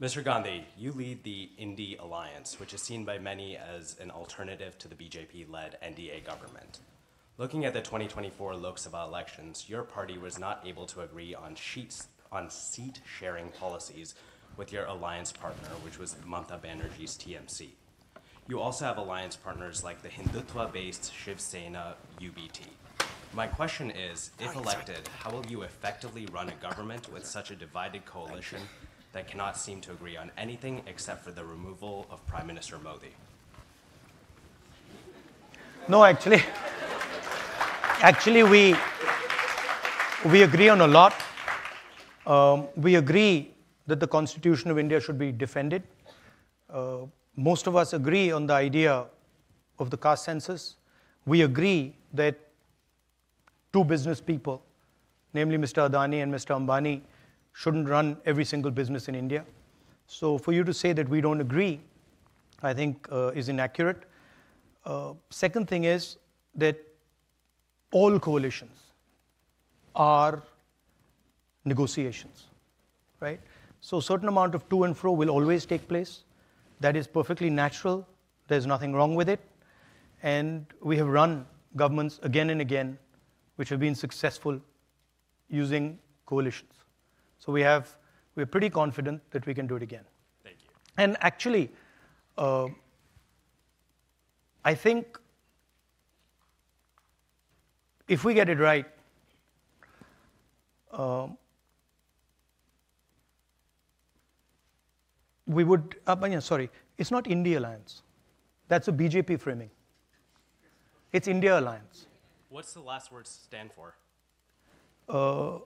Mr. Gandhi, you lead the Indy Alliance, which is seen by many as an alternative to the BJP led NDA government. Looking at the 2024 Lok Sabha elections, your party was not able to agree on, sheets, on seat sharing policies with your alliance partner, which was Mamata Banerjee's TMC. You also have alliance partners like the Hindutva based Shiv Sena UBT. My question is if oh, elected, how will you effectively run a government with such a divided coalition that cannot seem to agree on anything except for the removal of Prime Minister Modi? No, actually, actually we, we agree on a lot. Um, we agree that the Constitution of India should be defended. Uh, most of us agree on the idea of the caste census. We agree that two business people, namely Mr. Adani and Mr. Ambani, shouldn't run every single business in India. So for you to say that we don't agree, I think uh, is inaccurate. Uh, second thing is that all coalitions are negotiations, right? So certain amount of to and fro will always take place. That is perfectly natural. There's nothing wrong with it. And we have run governments again and again which have been successful using coalitions. So we have, we're pretty confident that we can do it again. Thank you. And actually, uh, I think if we get it right, uh, we would, uh, yeah, sorry, it's not Indi Alliance. That's a BJP framing. It's India Alliance. What's the last word stand for? Uh,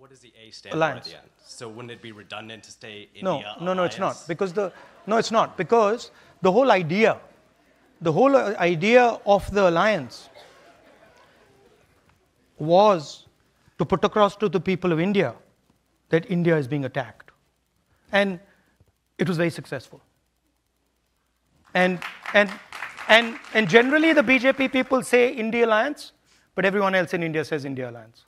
what does the A stand Alliance. for at the end? So wouldn't it be redundant to say no, India no, no, it's not. Because the, no, it's not. Because the whole idea, the whole uh, idea of the alliance was to put across to the people of India that India is being attacked. And it was very successful. And, and, and, and generally, the BJP people say Indi Alliance, but everyone else in India says India Alliance.